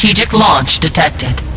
Strategic launch detected.